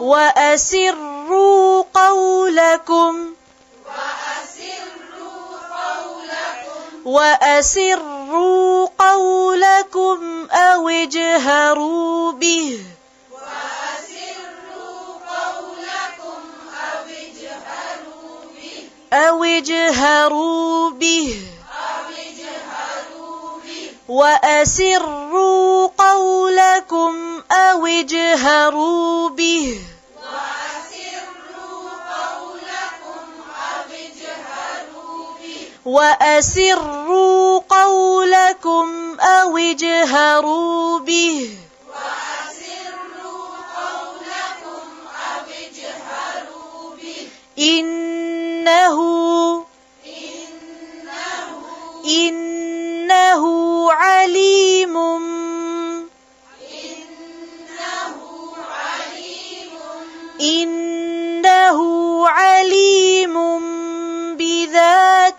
وأسروا قولكم. وأسروا قولكم وأسروا قولكم أو اجهروا به. أو اجهروا به. وأسروا قولكم أو اجهروا به. وأسروا قولكم أو اجهروا به. وأسروا قولكم أو اجهروا به إنه إنه إنه عليم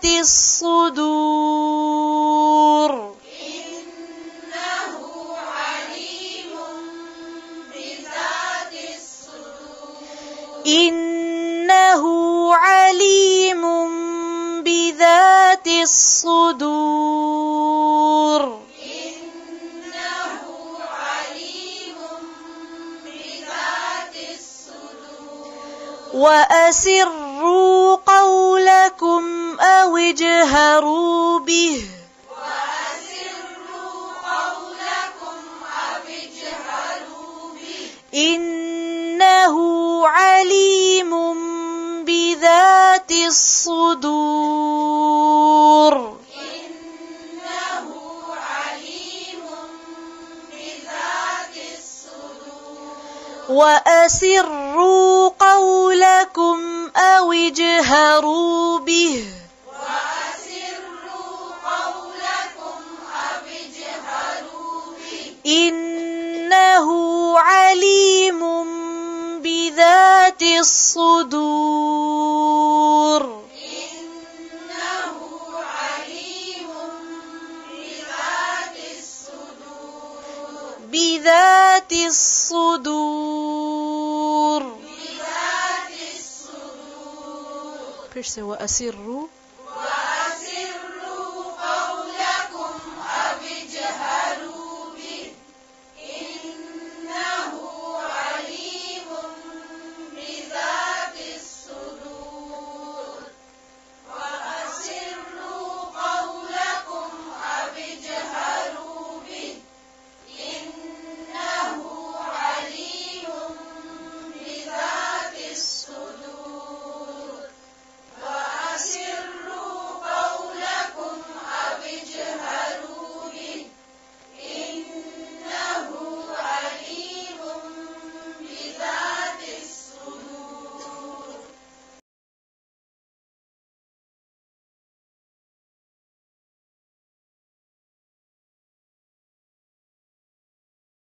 الصدور إنه عليم بذات الصدور. إنه عليم بذات الصدور. وأسروا أو اجهروا به. وأسروا قولكم أو به إنه عليم بذات الصدور إنه عليم بذات الصدور. وأسروا قولكم أو اجهروا به. عليم بذات الصدور. إنه عليم بذات الصدور. بذات الصدور بذات الصدور وأسروا